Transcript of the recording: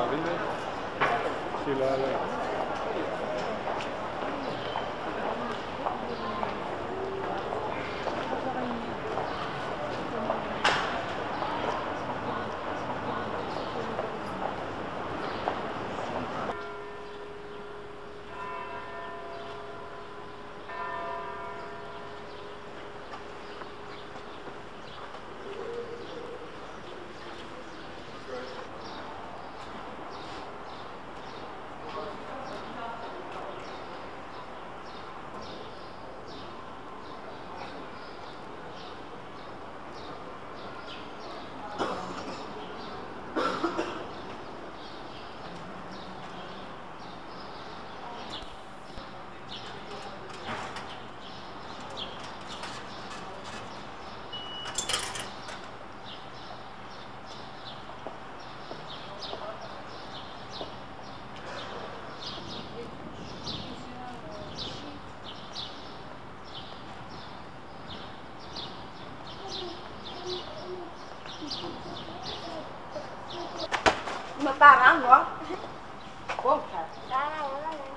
olabilir. Sülale. Ó. Bom, cara. Isa.